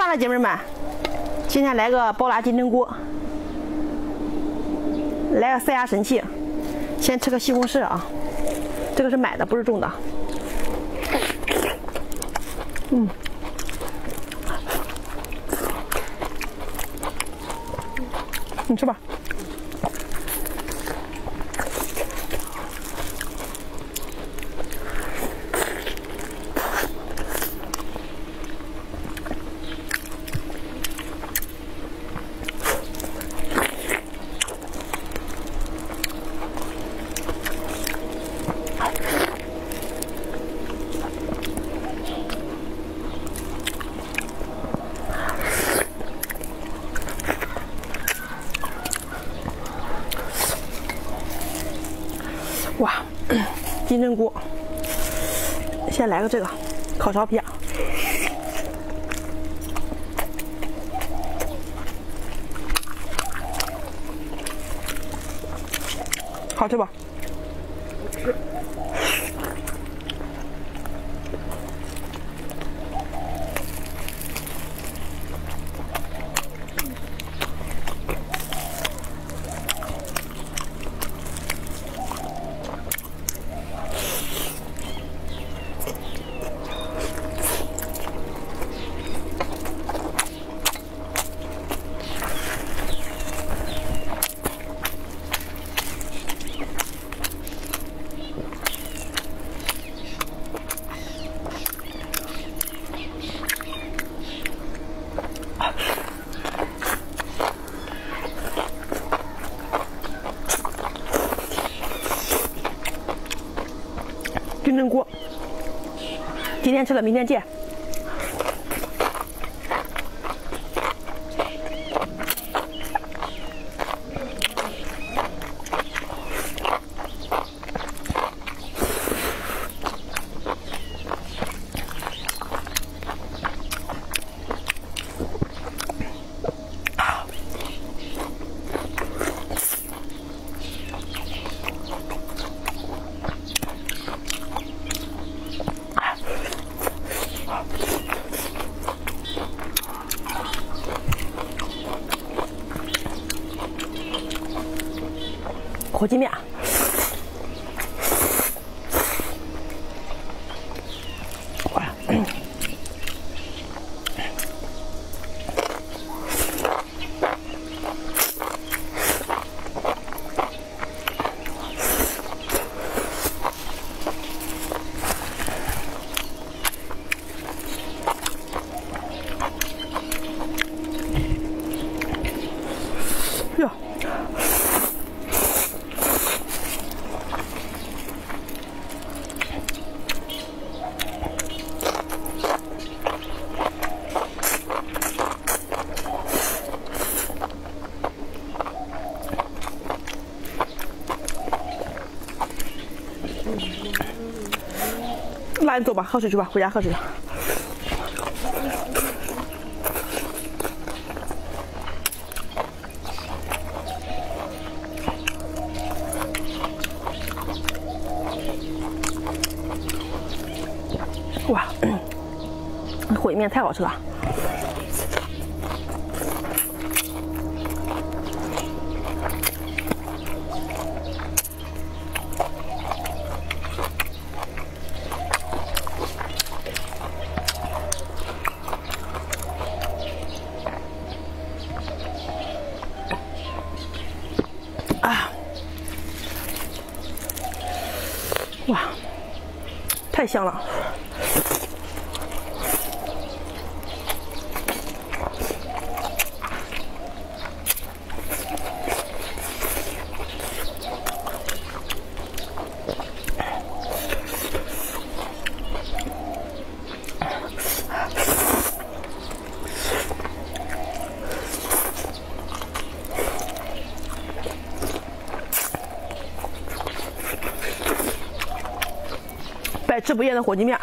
饭了，姐妹们，今天来个包拉金针菇，来个塞牙神器。先吃个西红柿啊，这个是买的，不是种的。嗯，你吃吧。哇，金针菇，先来个这个烤苕皮，好吃不？金针菇，今天吃了，明天见。火鸡面啊，哇！哟。那你走吧，喝水去吧，回家喝水。哇，烩面太好吃了。太香了！吃不厌的火鸡面